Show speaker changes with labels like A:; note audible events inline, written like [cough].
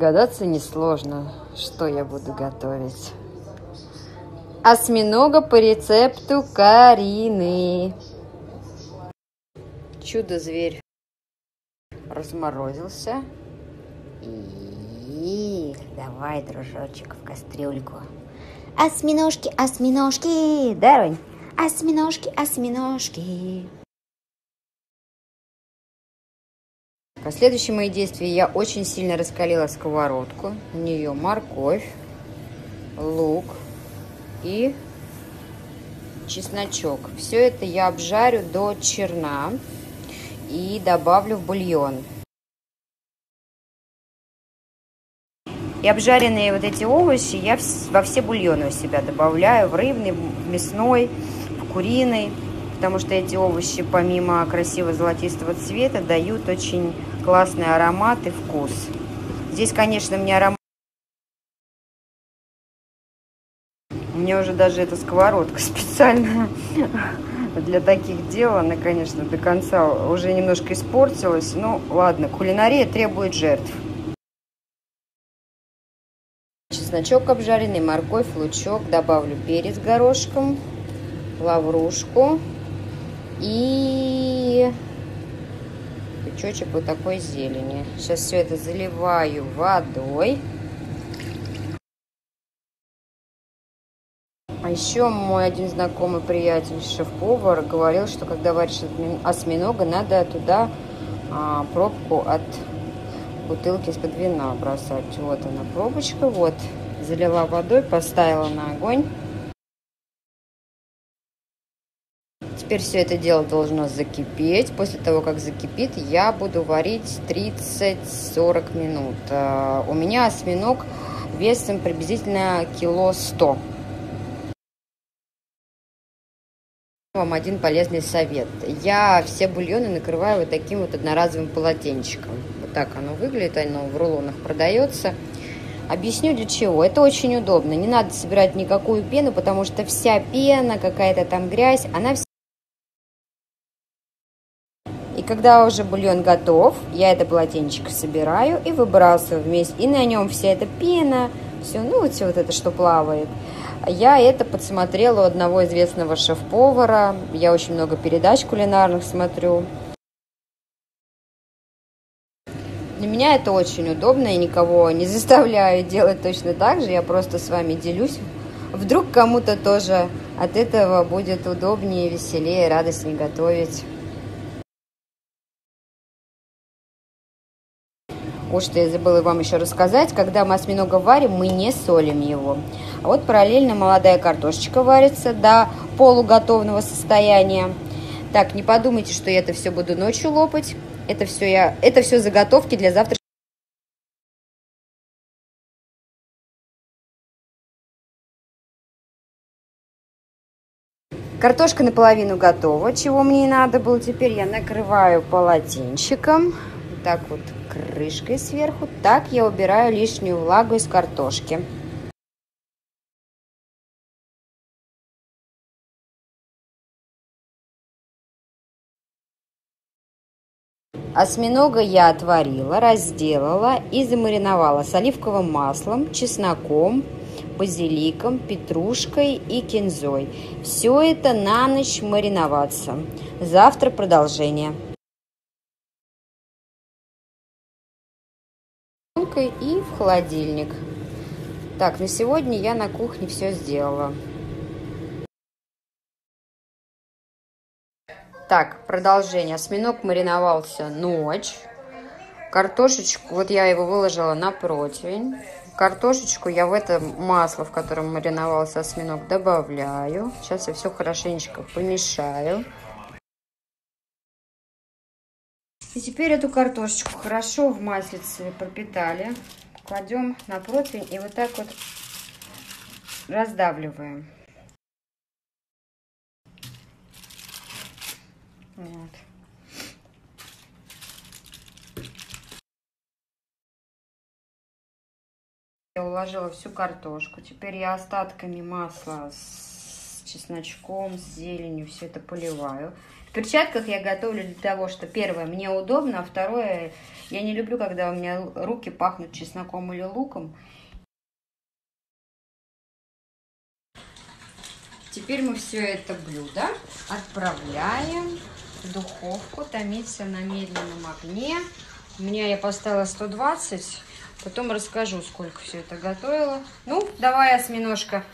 A: Догадаться несложно, что я буду готовить. Осьминога по рецепту Карины. Чудо-зверь разморозился. И давай, дружочек, в кастрюльку. Осьминожки, осьминожки, да, Осьминожки, осьминожки. Последующие мои действия я очень сильно раскалила сковородку. В нее морковь, лук и чесночок. Все это я обжарю до черна и добавлю в бульон. И обжаренные вот эти овощи я во все бульоны у себя добавляю, в рыбный, в мясной, в куриный, потому что эти овощи помимо красивого золотистого цвета дают очень классный аромат и вкус. Здесь, конечно, мне аромат... Меня уже даже эта сковородка [laughs] специально для таких дел. Она, конечно, до конца уже немножко испортилась. Ну, ладно, кулинария требует жертв. Чесночок обжаренный, морковь, лучок. Добавлю перец горошком, лаврушку и пучочек вот такой зелени. Сейчас все это заливаю водой. А еще мой один знакомый приятель, шеф-повар, говорил, что когда варишь осьминога, надо туда а, пробку от бутылки из-под вина бросать. Вот она пробочка, вот. Залила водой, поставила на огонь. Теперь все это дело должно закипеть. После того, как закипит, я буду варить 30-40 минут. А, у меня осьминог весом приблизительно кило 100. Вам один полезный совет. Я все бульоны накрываю вот таким вот одноразовым полотенчиком. Вот так оно выглядит, оно в рулонах продается. Объясню для чего. Это очень удобно. Не надо собирать никакую пену, потому что вся пена, какая-то там грязь, она вся когда уже бульон готов, я это полотенчик собираю и выбрасываю вместе. И на нем вся эта пена, все, ну вот все вот это, что плавает. Я это подсмотрела у одного известного шеф-повара. Я очень много передач кулинарных смотрю. Для меня это очень удобно, и никого не заставляю [laughs] делать точно так же. Я просто с вами делюсь. Вдруг кому-то тоже от этого будет удобнее, веселее, радостнее готовить. Вот что я забыла вам еще рассказать. Когда мы осьминога варим, мы не солим его. А вот параллельно молодая картошечка варится до полуготовного состояния. Так, не подумайте, что я это все буду ночью лопать. Это все, я, это все заготовки для завтра. Картошка наполовину готова, чего мне и надо было. Теперь я накрываю полотенчиком. Так вот крышкой сверху. Так я убираю лишнюю влагу из картошки. Осьминога я отварила, разделала и замариновала с оливковым маслом, чесноком, базиликом, петрушкой и кинзой. Все это на ночь мариноваться. Завтра продолжение. И в холодильник. Так, на сегодня я на кухне все сделала. Так, продолжение. Осьминог мариновался ночь. Картошечку, вот я его выложила на противень. Картошечку я в это масло, в котором мариновался осьминог, добавляю. Сейчас я все хорошенечко помешаю. И теперь эту картошечку хорошо в маслице пропитали. Кладем на противень и вот так вот раздавливаем. Вот. Я уложила всю картошку. Теперь я остатками масла с чесночком, с зеленью все это поливаю. В перчатках я готовлю для того, что первое, мне удобно, а второе, я не люблю, когда у меня руки пахнут чесноком или луком. Теперь мы все это блюдо отправляем в духовку, томиться на медленном огне. У меня я поставила 120, потом расскажу, сколько все это готовила. Ну, давай, осьминожка,